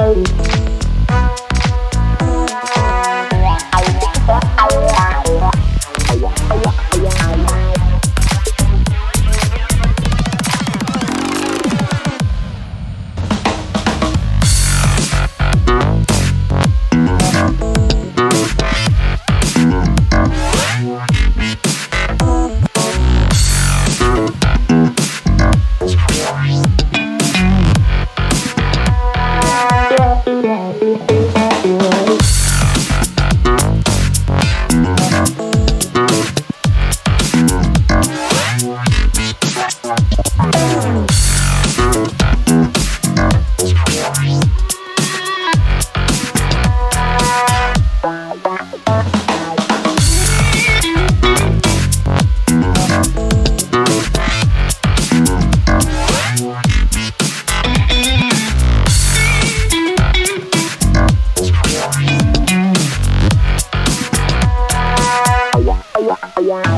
Oh. wow.